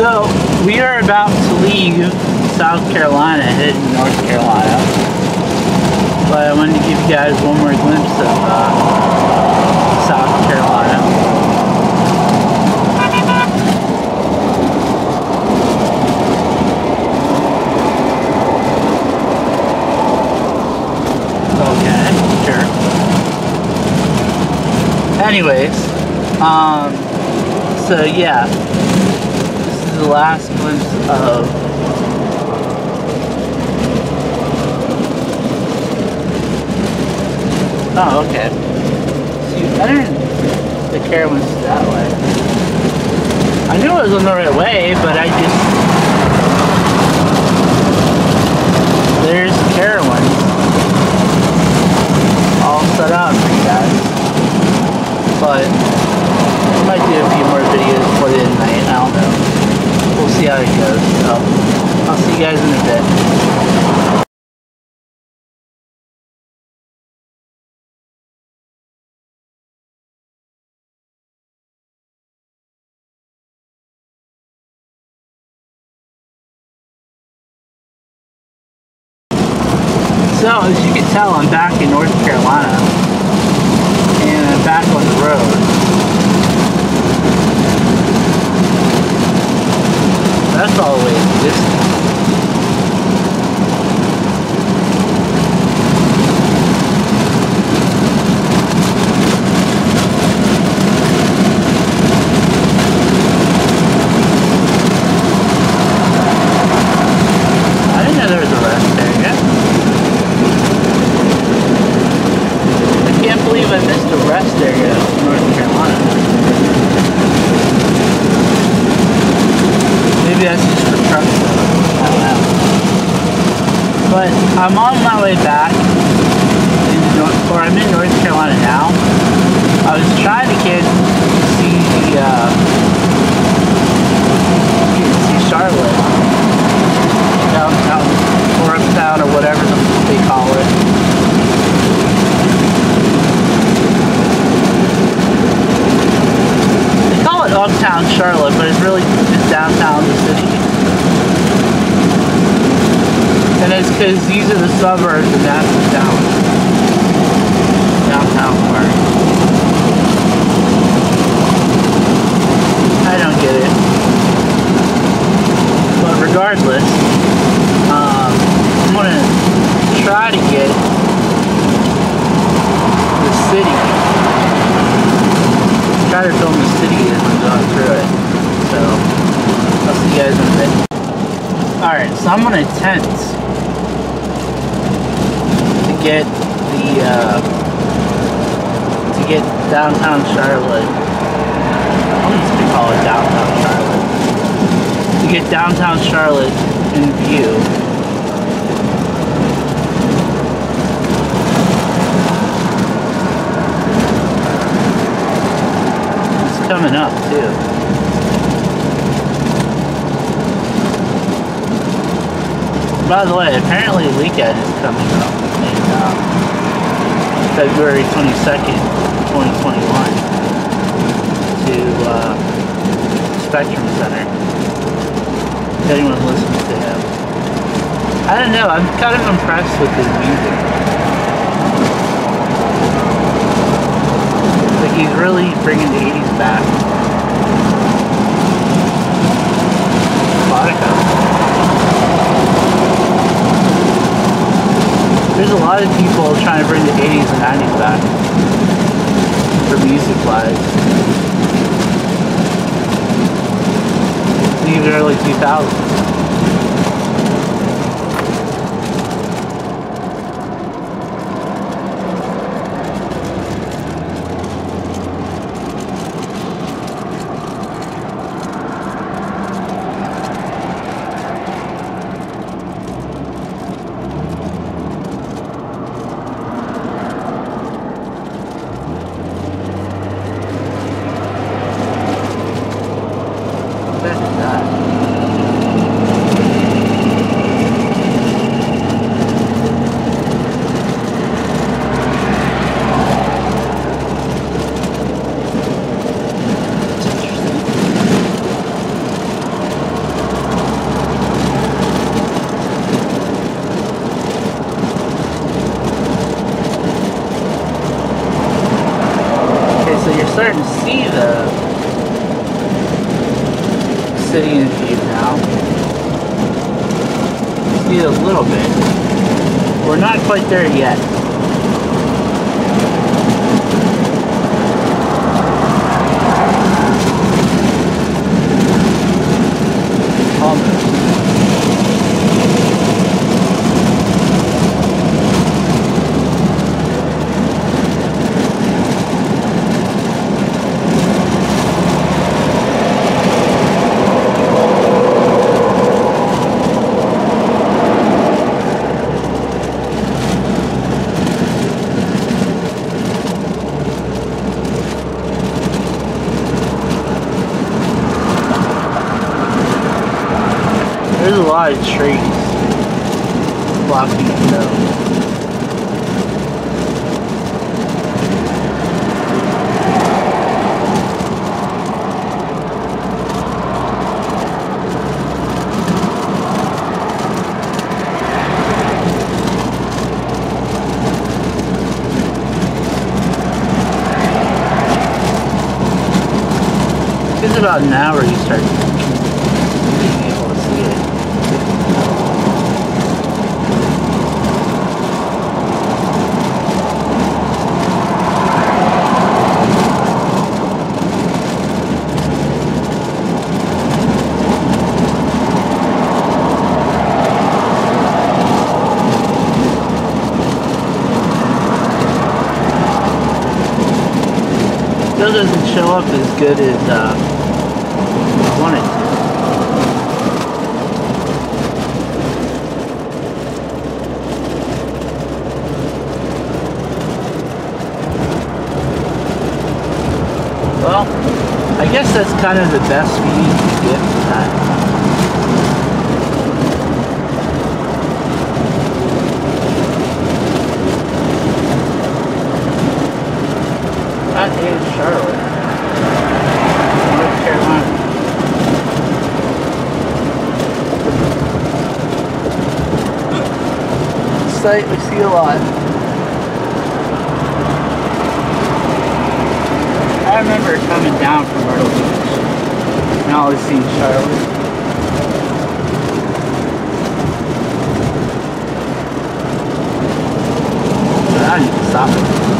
So, we are about to leave South Carolina, heading North Carolina. But I wanted to give you guys one more glimpse of uh, South Carolina. Okay, sure. Anyways, um, so yeah, the last glimpse of Oh, okay. See, I didn't the Carowinds that way. I knew I was on the right way, but I just there's Carowinds all set up for you guys. But I might do a few more videos before the end of the night. I don't know. We'll see how it goes. So I'll see you guys in a bit. So, as you can tell, I'm back in North Carolina. And I'm back on the road. That's all the way in the distance. I didn't know there was a rest area. I can't believe I missed a rest area in North Carolina. Maybe that's just for trucks though. I don't know. But I'm on my way back North, or I'm in North Carolina now. I was trying to get to see the uh, see Charlotte downtown or uptown or whatever they call it. They call it uptown Charlotte, but it's really just downtown the city. It's because these are the suburbs and that's the town. Downtown part. I don't get it. But regardless, um, I'm gonna try to get the city. Try to film the city as I'm going through it. So I'll see you guys in a bit. Alright, so I'm gonna attempt to get the uh, to get downtown Charlotte. I'm just gonna call it downtown Charlotte to get downtown Charlotte in view. It's coming up too. By the way, apparently Weeknd is coming up in uh, February 22nd, 2021 to uh, Spectrum Center if anyone listens to him. I don't know, I'm kind of impressed with his music. Like he's really bringing the 80s back. Monica. There's a lot of people trying to bring the 80s and 90s back for music wise. Even early 2000s. What the heck is that? That's interesting. City now. See a little bit. We're not quite there yet. There's a lot of trees blocking the road. It's about an hour you start being able to see it. Still doesn't show up as good as uh, I want it to. Well, I guess that's kind of the best you can get for that. That is Charlotte. North Carolina. Site we see a lot. I remember coming down from Myrtle Beach and always seeing Charlotte. I need to stop it.